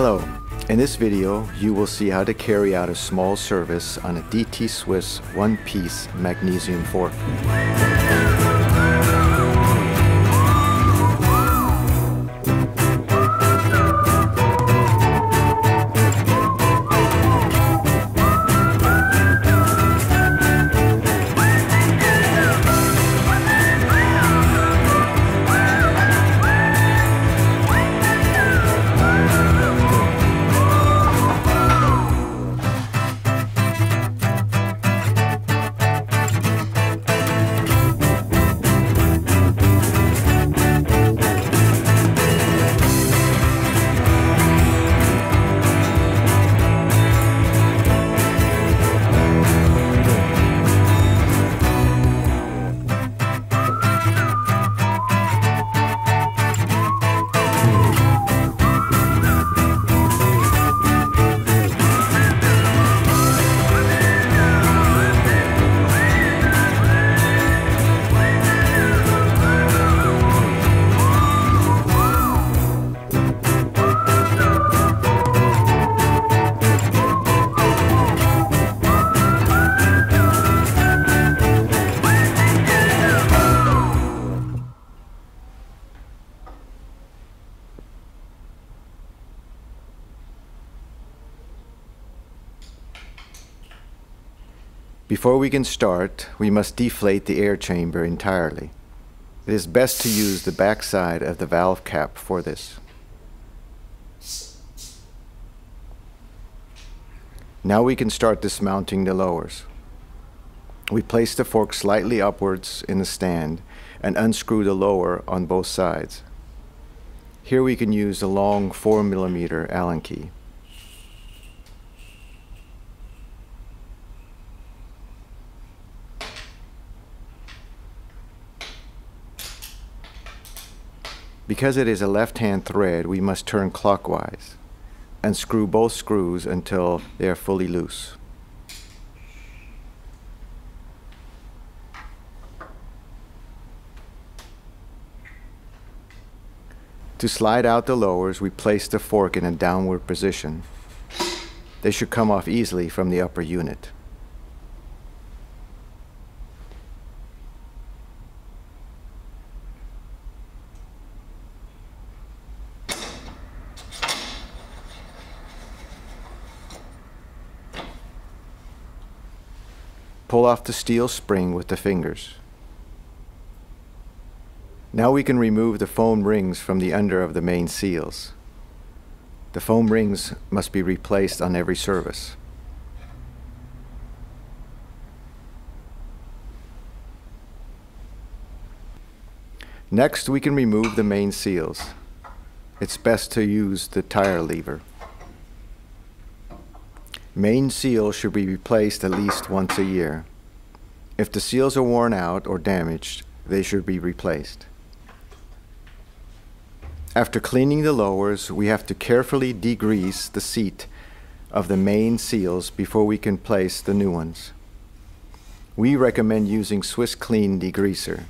Hello, in this video, you will see how to carry out a small service on a DT Swiss one-piece magnesium fork. Before we can start, we must deflate the air chamber entirely. It is best to use the backside of the valve cap for this. Now we can start dismounting the lowers. We place the fork slightly upwards in the stand and unscrew the lower on both sides. Here we can use the long 4mm Allen key. Because it is a left-hand thread, we must turn clockwise and screw both screws until they are fully loose. To slide out the lowers, we place the fork in a downward position. They should come off easily from the upper unit. Off the steel spring with the fingers. Now we can remove the foam rings from the under of the main seals. The foam rings must be replaced on every service. Next, we can remove the main seals. It's best to use the tire lever. Main seal should be replaced at least once a year. If the seals are worn out or damaged, they should be replaced. After cleaning the lowers, we have to carefully degrease the seat of the main seals before we can place the new ones. We recommend using Swiss Clean degreaser.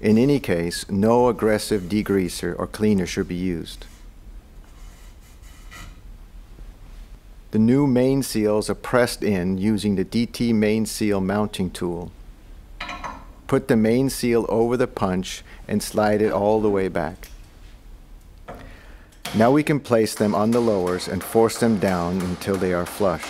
In any case, no aggressive degreaser or cleaner should be used. The new main seals are pressed in using the DT main seal mounting tool. Put the main seal over the punch and slide it all the way back. Now we can place them on the lowers and force them down until they are flush.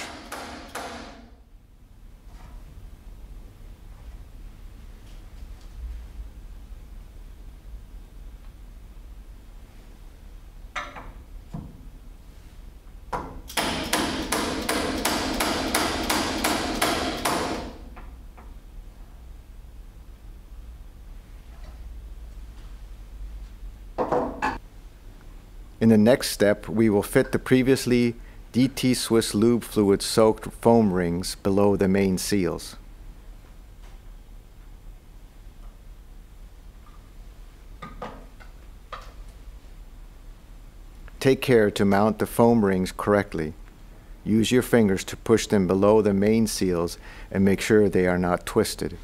In the next step, we will fit the previously DT Swiss lube fluid soaked foam rings below the main seals. Take care to mount the foam rings correctly. Use your fingers to push them below the main seals and make sure they are not twisted.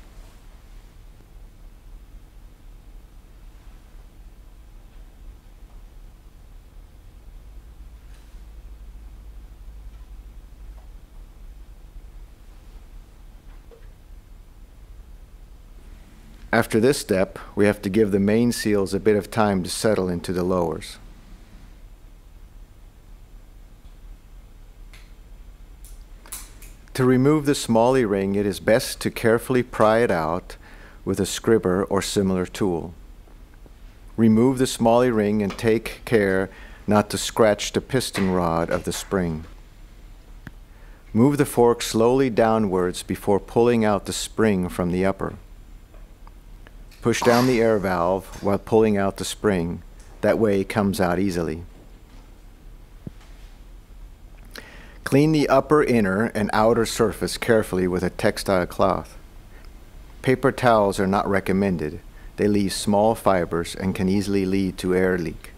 After this step, we have to give the main seals a bit of time to settle into the lowers. To remove the smalley ring, it is best to carefully pry it out with a scriber or similar tool. Remove the smalley ring and take care not to scratch the piston rod of the spring. Move the fork slowly downwards before pulling out the spring from the upper. Push down the air valve while pulling out the spring. That way it comes out easily. Clean the upper inner and outer surface carefully with a textile cloth. Paper towels are not recommended. They leave small fibers and can easily lead to air leak.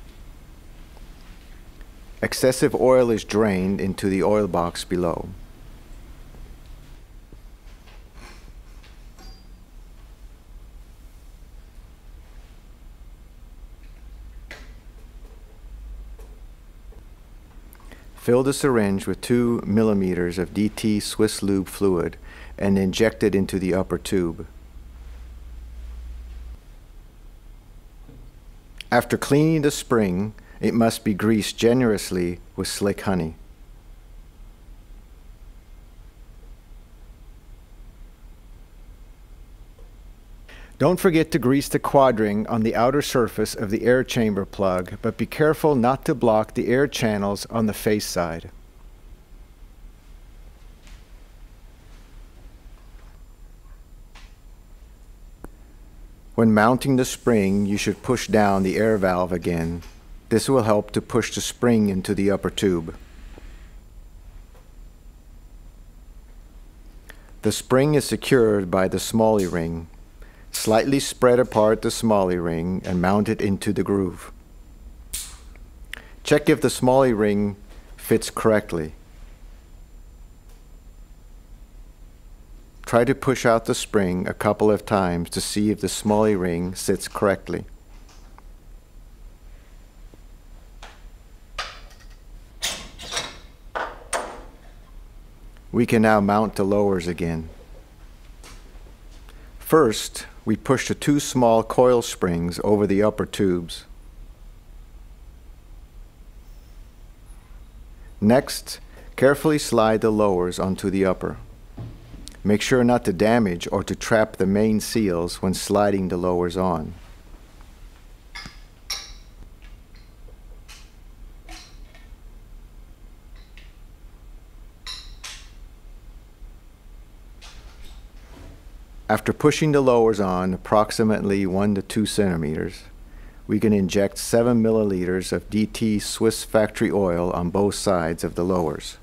Excessive oil is drained into the oil box below. Fill the syringe with 2 millimeters of DT Swiss lube fluid and inject it into the upper tube. After cleaning the spring, it must be greased generously with slick honey. Don't forget to grease the quadring on the outer surface of the air chamber plug, but be careful not to block the air channels on the face side. When mounting the spring, you should push down the air valve again. This will help to push the spring into the upper tube. The spring is secured by the Smalley ring. Slightly spread apart the Smalley ring and mount it into the groove. Check if the Smalley ring fits correctly. Try to push out the spring a couple of times to see if the Smalley ring sits correctly. We can now mount the lowers again. First, we push the two small coil springs over the upper tubes. Next, carefully slide the lowers onto the upper. Make sure not to damage or to trap the main seals when sliding the lowers on. After pushing the lowers on approximately 1 to 2 centimeters, we can inject 7 milliliters of DT Swiss factory oil on both sides of the lowers.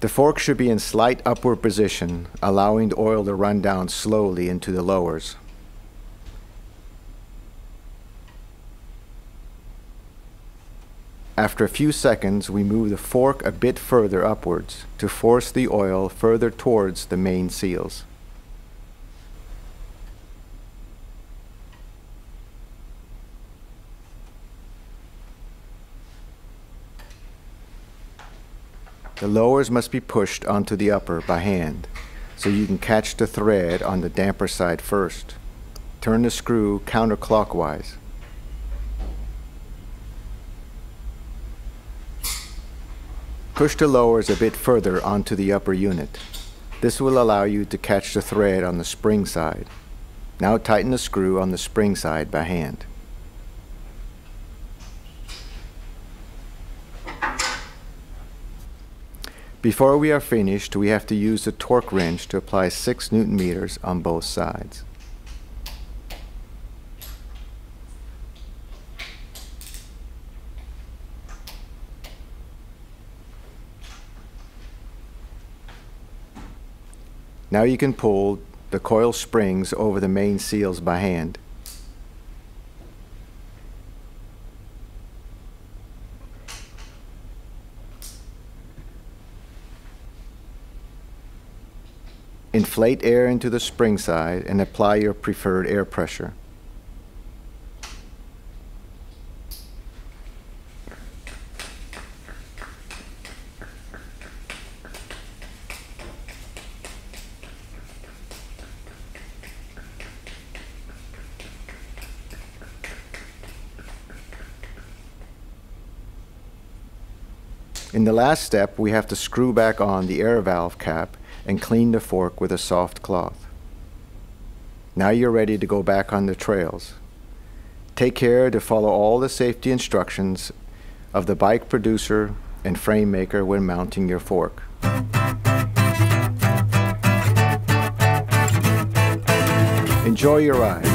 The fork should be in slight upward position, allowing the oil to run down slowly into the lowers. After a few seconds, we move the fork a bit further upwards to force the oil further towards the main seals. The lowers must be pushed onto the upper by hand, so you can catch the thread on the damper side first. Turn the screw counterclockwise. Push the lowers a bit further onto the upper unit. This will allow you to catch the thread on the spring side. Now tighten the screw on the spring side by hand. Before we are finished, we have to use the torque wrench to apply 6 newton meters on both sides. Now you can pull the coil springs over the main seals by hand. Inflate air into the spring side and apply your preferred air pressure. In the last step, we have to screw back on the air valve cap and clean the fork with a soft cloth. Now you're ready to go back on the trails. Take care to follow all the safety instructions of the bike producer and frame maker when mounting your fork. Enjoy your ride.